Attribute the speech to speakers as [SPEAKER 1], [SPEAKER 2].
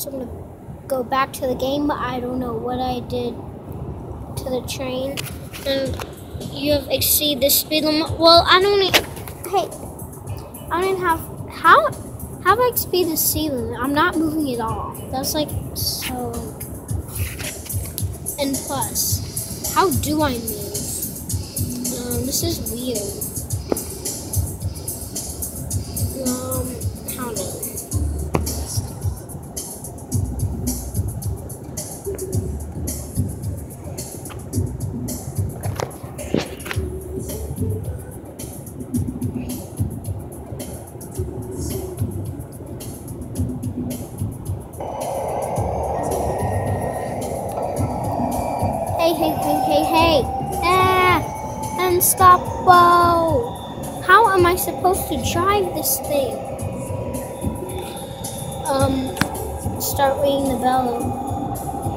[SPEAKER 1] So I'm gonna go back to the game. But I don't know what I did to the train. And you have exceed the speed limit. Well, I don't. e- Hey, I don't even have how. How have I exceed the speed limit? I'm not moving at all. That's like so. And plus, how do I move? Um, this is weird. Hey, hey, hey, hey, hey! Ah! Unstoppable! How am I supposed to drive this thing? Um, start ringing the bell.